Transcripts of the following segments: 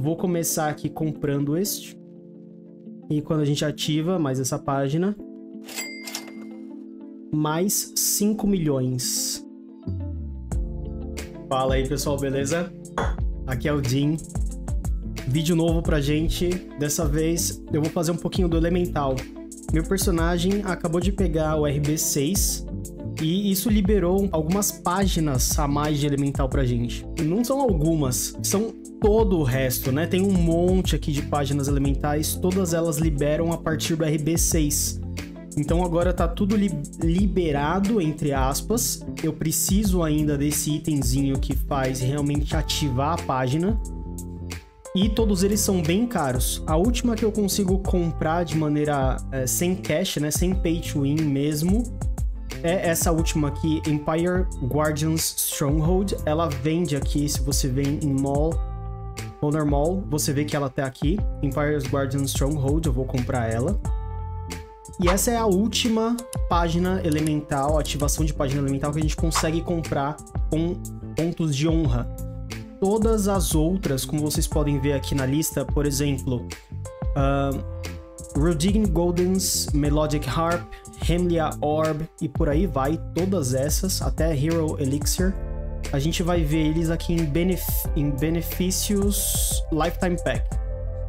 vou começar aqui comprando este. E quando a gente ativa mais essa página, mais 5 milhões. Fala aí, pessoal, beleza? Aqui é o Jim. Vídeo novo pra gente. Dessa vez eu vou fazer um pouquinho do Elemental. Meu personagem acabou de pegar o RB6 e isso liberou algumas páginas a mais de Elemental pra gente. Não são algumas, são todo o resto, né? Tem um monte aqui de páginas elementais, todas elas liberam a partir do RB6. Então agora tá tudo li liberado, entre aspas. Eu preciso ainda desse itemzinho que faz realmente ativar a página. E todos eles são bem caros. A última que eu consigo comprar de maneira é, sem cash, né, sem pay to win mesmo, é essa última aqui, Empire Guardians Stronghold. Ela vende aqui, se você vem em mall, Honor Mall, você vê que ela tá aqui, Empire's Guardians Stronghold, eu vou comprar ela. E essa é a última página elemental, ativação de página elemental que a gente consegue comprar com pontos de honra. Todas as outras, como vocês podem ver aqui na lista, por exemplo, uh, Rudigin Golden's Melodic Harp, Hemlia Orb e por aí vai, todas essas, até Hero Elixir, a gente vai ver eles aqui em, benef em benefícios Lifetime Pack.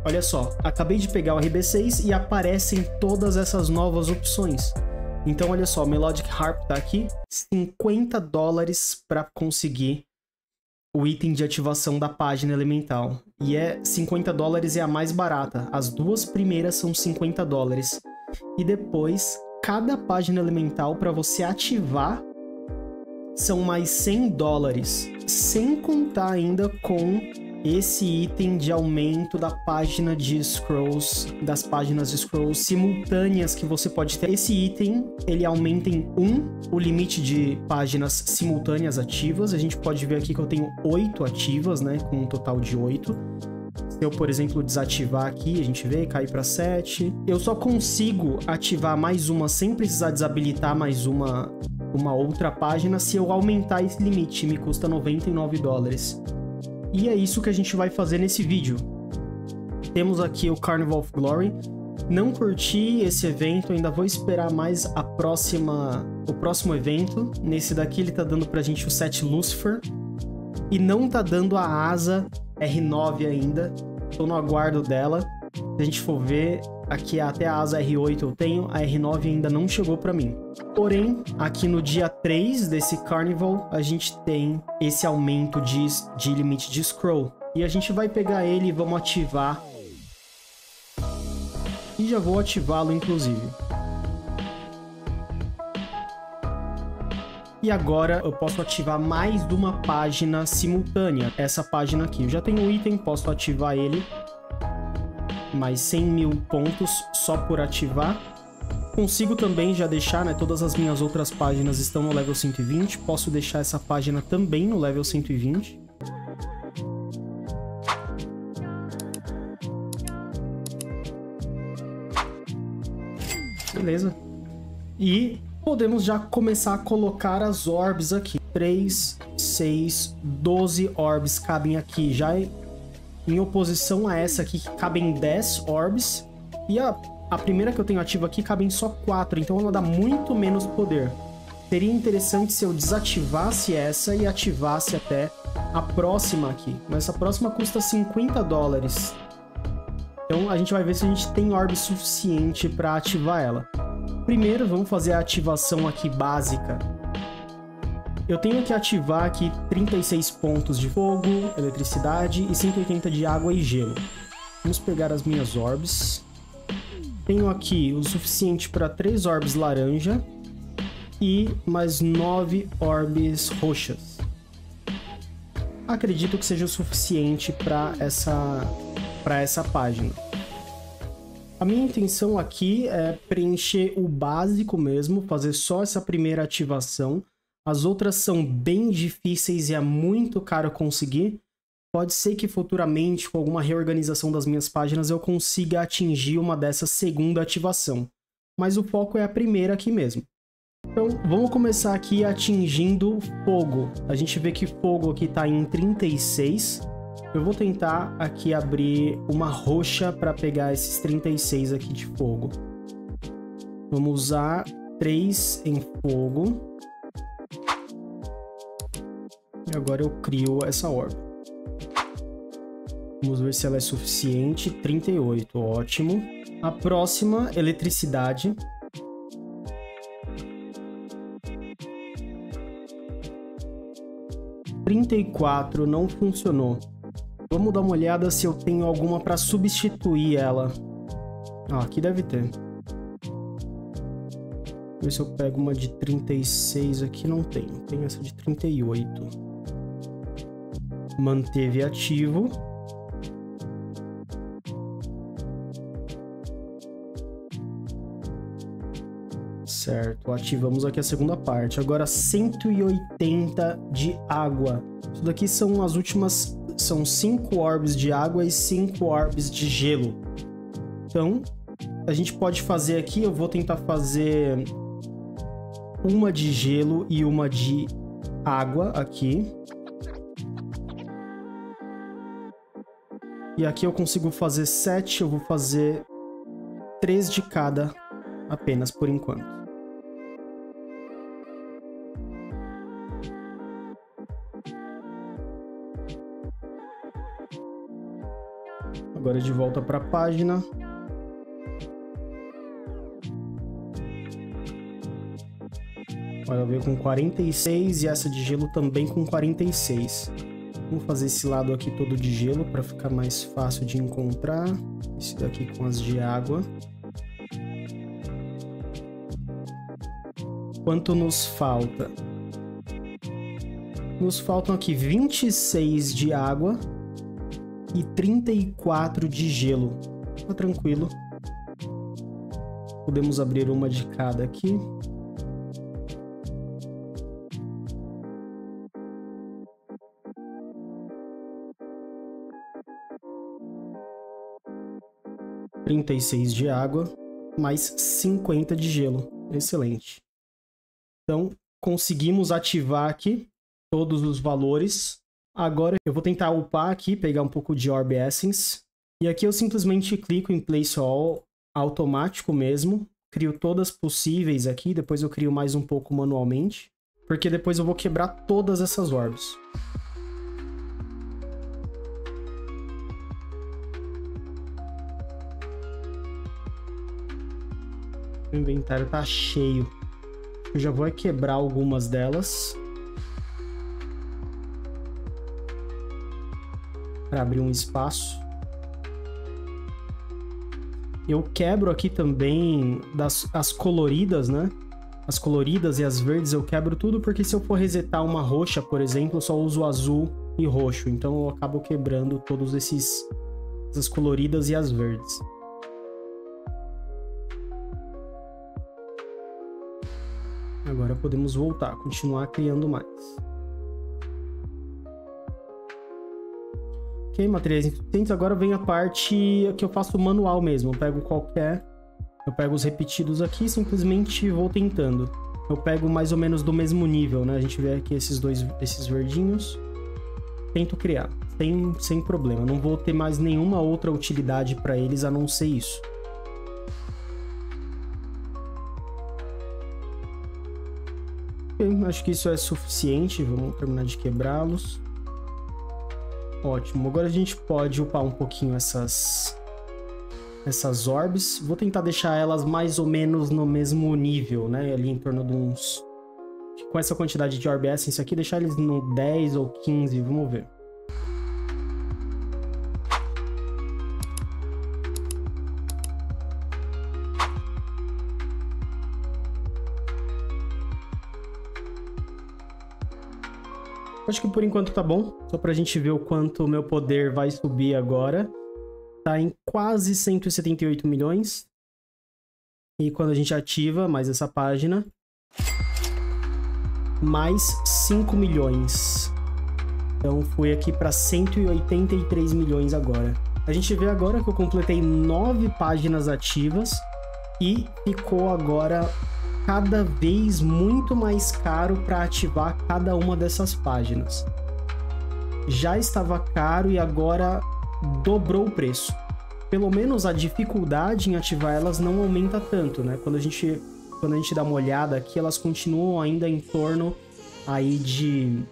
Olha só, acabei de pegar o RB6 e aparecem todas essas novas opções. Então, olha só, Melodic Harp tá aqui, 50 dólares para conseguir o item de ativação da página elemental. E é 50 dólares é a mais barata. As duas primeiras são 50 dólares. E depois, cada página elemental para você ativar são mais 100 dólares, sem contar ainda com esse item de aumento da página de scrolls, das páginas de scrolls simultâneas que você pode ter. Esse item, ele aumenta em 1 o limite de páginas simultâneas ativas. A gente pode ver aqui que eu tenho 8 ativas, né, com um total de 8. Se eu, por exemplo, desativar aqui, a gente vê, cai para 7. Eu só consigo ativar mais uma sem precisar desabilitar mais uma, uma outra página se eu aumentar esse limite. Me custa 99 dólares. E é isso que a gente vai fazer nesse vídeo. Temos aqui o Carnival of Glory. Não curti esse evento, ainda vou esperar mais a próxima, o próximo evento. Nesse daqui ele tá dando pra gente o set Lucifer. E não tá dando a asa R9 ainda. Tô no aguardo dela. Se a gente for ver, aqui até a asa R8 eu tenho, a R9 ainda não chegou para mim. Porém, aqui no dia 3 desse Carnival, a gente tem esse aumento de, de limite de scroll. E a gente vai pegar ele e vamos ativar. E já vou ativá-lo, inclusive. E agora eu posso ativar mais de uma página simultânea. Essa página aqui. Eu já tenho o item, posso ativar ele mais 100 mil pontos só por ativar. Consigo também já deixar, né, todas as minhas outras páginas estão no level 120, posso deixar essa página também no level 120. Beleza. E podemos já começar a colocar as orbs aqui. 3, 6, 12 orbs cabem aqui. Já em oposição a essa aqui, que cabem 10 orbs. E a, a primeira que eu tenho ativa aqui cabem só 4, então ela dá muito menos poder. Seria interessante se eu desativasse essa e ativasse até a próxima aqui. Mas essa próxima custa 50 dólares. Então a gente vai ver se a gente tem orb suficiente para ativar ela. Primeiro, vamos fazer a ativação aqui básica eu tenho que ativar aqui 36 pontos de fogo, eletricidade e 180 de água e gelo. Vamos pegar as minhas orbs. Tenho aqui o suficiente para 3 orbs laranja e mais 9 orbs roxas. Acredito que seja o suficiente para essa, essa página. A minha intenção aqui é preencher o básico mesmo, fazer só essa primeira ativação as outras são bem difíceis e é muito caro conseguir. Pode ser que futuramente, com alguma reorganização das minhas páginas, eu consiga atingir uma dessa segunda ativação. Mas o foco é a primeira aqui mesmo. Então, vamos começar aqui atingindo fogo. A gente vê que fogo aqui está em 36. Eu vou tentar aqui abrir uma roxa para pegar esses 36 aqui de fogo. Vamos usar 3 em fogo. E agora eu crio essa orbe. Vamos ver se ela é suficiente. 38, ótimo. A próxima, eletricidade. Trinta e quatro não funcionou. Vamos dar uma olhada se eu tenho alguma para substituir ela. Ah, aqui deve ter. Vou ver se eu pego uma de 36 aqui. Não tem. Tem essa de 38. Manteve ativo. Certo, ativamos aqui a segunda parte. Agora 180 de água. Isso daqui são as últimas são 5 orbes de água e 5 orbes de gelo. Então, a gente pode fazer aqui, eu vou tentar fazer uma de gelo e uma de água aqui. E aqui eu consigo fazer 7, eu vou fazer 3 de cada apenas por enquanto. Agora de volta para a página. Olha, veio com 46 e essa de gelo também com 46. Vamos fazer esse lado aqui todo de gelo para ficar mais fácil de encontrar. Esse daqui com as de água. Quanto nos falta? Nos faltam aqui 26 de água e 34 de gelo. Tá tranquilo. Podemos abrir uma de cada aqui. Trinta e seis de água, mais 50 de gelo. Excelente. Então, conseguimos ativar aqui todos os valores Agora eu vou tentar upar aqui, pegar um pouco de Orb Essence. E aqui eu simplesmente clico em Place All automático mesmo. Crio todas possíveis aqui, depois eu crio mais um pouco manualmente. Porque depois eu vou quebrar todas essas orbs. O inventário tá cheio. Eu já vou quebrar algumas delas. para abrir um espaço. Eu quebro aqui também das, as coloridas, né? As coloridas e as verdes eu quebro tudo, porque se eu for resetar uma roxa, por exemplo, eu só uso azul e roxo. Então eu acabo quebrando todos esses essas coloridas e as verdes. Agora podemos voltar, continuar criando mais. Ok, materiais insuficientes. Agora vem a parte que eu faço manual mesmo. Eu pego qualquer... Eu pego os repetidos aqui simplesmente vou tentando. Eu pego mais ou menos do mesmo nível, né? A gente vê aqui esses dois, esses verdinhos. Tento criar, sem, sem problema. Não vou ter mais nenhuma outra utilidade para eles a não ser isso. Acho que isso é suficiente. Vamos terminar de quebrá-los. Ótimo. Agora a gente pode upar um pouquinho essas essas orbes. Vou tentar deixar elas mais ou menos no mesmo nível, né? Ali em torno de uns... Com essa quantidade de Orb Essence aqui, deixar eles no 10 ou 15, vamos ver. Acho que por enquanto tá bom. Só pra gente ver o quanto o meu poder vai subir agora. Tá em quase 178 milhões. E quando a gente ativa mais essa página, mais 5 milhões. Então fui aqui para 183 milhões agora. A gente vê agora que eu completei 9 páginas ativas e ficou agora cada vez muito mais caro para ativar cada uma dessas páginas. já estava caro e agora dobrou o preço. Pelo menos a dificuldade em ativar elas não aumenta tanto, né? Quando a gente, quando a gente dá uma olhada aqui, elas continuam ainda em torno aí de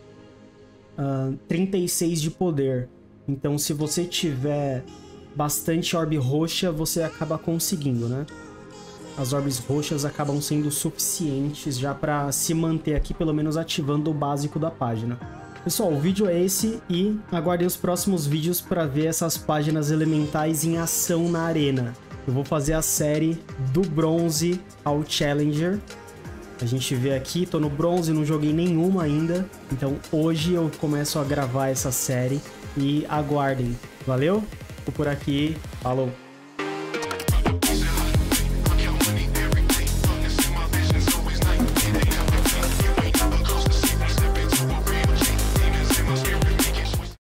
uh, 36 de poder. Então, se você tiver bastante orbe roxa, você acaba conseguindo, né? As orbes roxas acabam sendo suficientes já para se manter aqui, pelo menos ativando o básico da página. Pessoal, o vídeo é esse e aguardem os próximos vídeos para ver essas páginas elementais em ação na arena. Eu vou fazer a série do bronze ao Challenger. A gente vê aqui, tô no bronze, não joguei nenhuma ainda. Então hoje eu começo a gravar essa série e aguardem. Valeu? Fico por aqui. Falou!